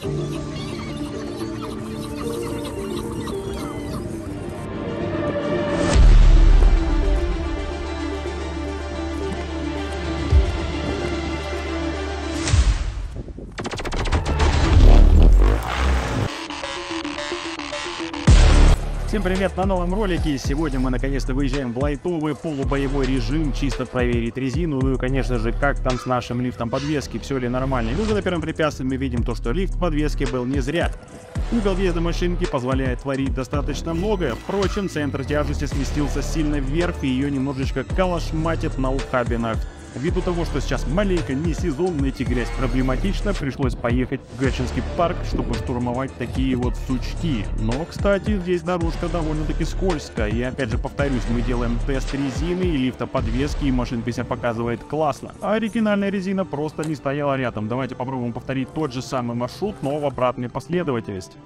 はい。Всем привет на новом ролике. Сегодня мы наконец-то выезжаем в лайтовый полубоевой режим, чисто проверить резину, ну и конечно же, как там с нашим лифтом подвески, все ли нормально. Ну, на первом препятствии мы видим то, что лифт подвески был не зря. Угол въезда машинки позволяет творить достаточно многое, впрочем, центр тяжести сместился сильно вверх и ее немножечко калашматит на ухабинах. Ввиду того, что сейчас маленько не сезон, найти грязь проблематично, пришлось поехать в Гатчинский парк, чтобы штурмовать такие вот сучки. Но, кстати, здесь дорожка довольно-таки скользкая. И опять же повторюсь, мы делаем тест резины и лифта подвески, и машинка себя показывает классно. А оригинальная резина просто не стояла рядом. Давайте попробуем повторить тот же самый маршрут, но в обратной последовательности.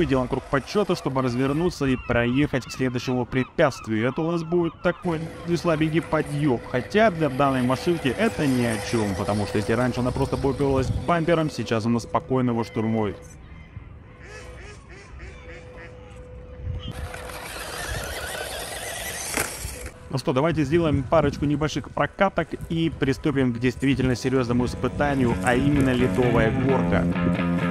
Мы делаем круг подсчета, чтобы развернуться и проехать к следующему препятствию. Это у нас будет такой слабенький подъем. Хотя для данной машинки это ни о чем, потому что если раньше она просто поперлась бампером, сейчас она спокойно его штурмует. Ну что, давайте сделаем парочку небольших прокаток и приступим к действительно серьезному испытанию, а именно ледовая горка.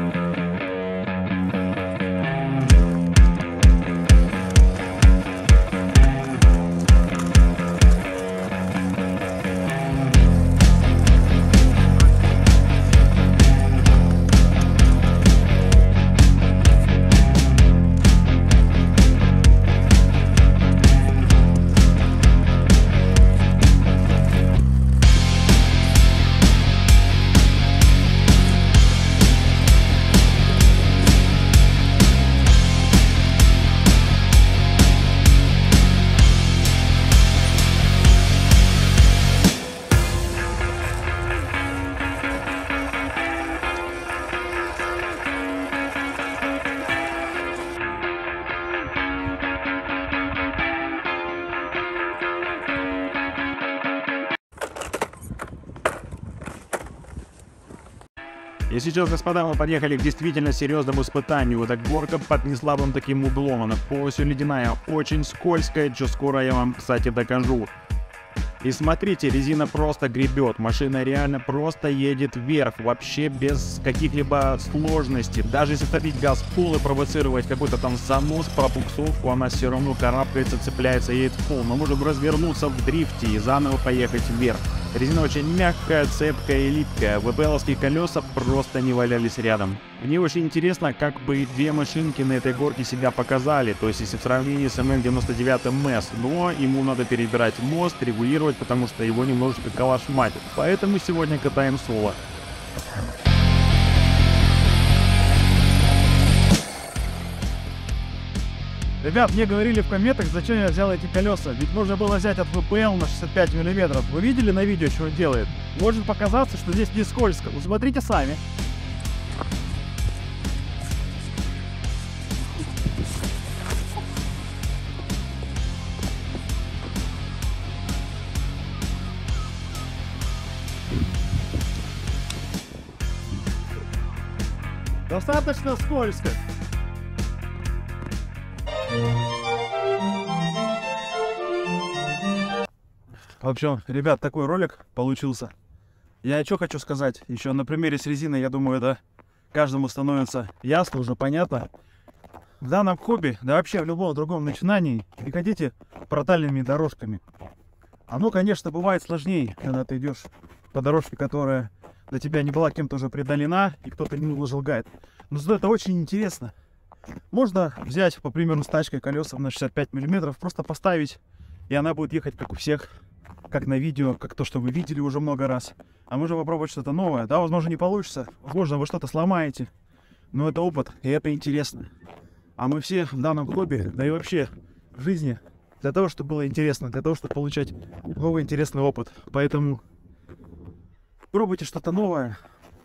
И сейчас, господа, мы подъехали к действительно серьезному испытанию. Эта горка под неслабым таким углом, она полностью ледяная, очень скользкая, что скоро я вам, кстати, докажу. И смотрите, резина просто гребет, машина реально просто едет вверх, вообще без каких-либо сложностей. Даже если ставить газ в пол и провоцировать какой-то там занос, пробуксовку, она все равно карабкается, цепляется, едет в пол. Мы можем развернуться в дрифте и заново поехать вверх. Резина очень мягкая, цепкая и липкая. ВПЛовские колеса просто не валялись рядом. Мне очень интересно, как бы две машинки на этой горке себя показали, то есть если в сравнении с МН-99 МС, но ему надо перебирать мост, регулировать, потому что его немножечко калашматит. Поэтому сегодня катаем соло. Ребят, мне говорили в комментах, зачем я взял эти колеса, ведь нужно было взять от ВПЛ на 65 мм. Вы видели на видео, что он делает? Может показаться, что здесь не скользко. Ну, смотрите сами. Достаточно скользко. В общем, ребят, такой ролик получился. Я что хочу сказать, еще на примере с резиной, я думаю, это каждому становится ясно, уже понятно. В данном хобби, да вообще в любом другом начинании, приходите протальными дорожками. Оно, конечно, бывает сложнее, когда ты идешь по дорожке, которая для тебя не была кем-то уже преодолена, и кто-то не выложил гайд. Но зато это очень интересно. Можно взять, по примеру, с колесом на 65 миллиметров, просто поставить, и она будет ехать как у всех, как на видео, как то, что вы видели уже много раз. А можно попробовать что-то новое. Да, возможно, не получится, возможно, вы что-то сломаете. Но это опыт, и это интересно. А мы все в данном хобби, да и вообще в жизни, для того, чтобы было интересно, для того, чтобы получать новый интересный опыт. Поэтому пробуйте что-то новое,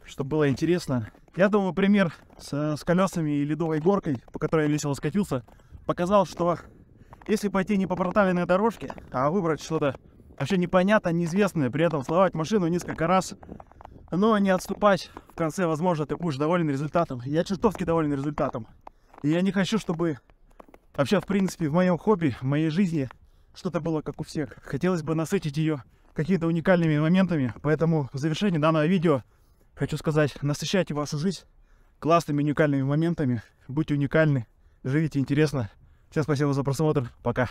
чтобы было интересно. Я думаю, пример с, с колесами и ледовой горкой, по которой я весело скатился, показал, что если пойти не по проталенной дорожке, а выбрать что-то вообще непонятное, неизвестное, при этом сломать машину несколько раз, но не отступать, в конце, возможно, ты будешь доволен результатом. Я чертовски доволен результатом. И я не хочу, чтобы вообще, в принципе, в моем хобби, в моей жизни что-то было как у всех. Хотелось бы насытить ее какими-то уникальными моментами, поэтому в завершении данного видео хочу сказать, насыщайте вашу жизнь классными уникальными моментами, будьте уникальны, живите интересно. Всем спасибо за просмотр, пока.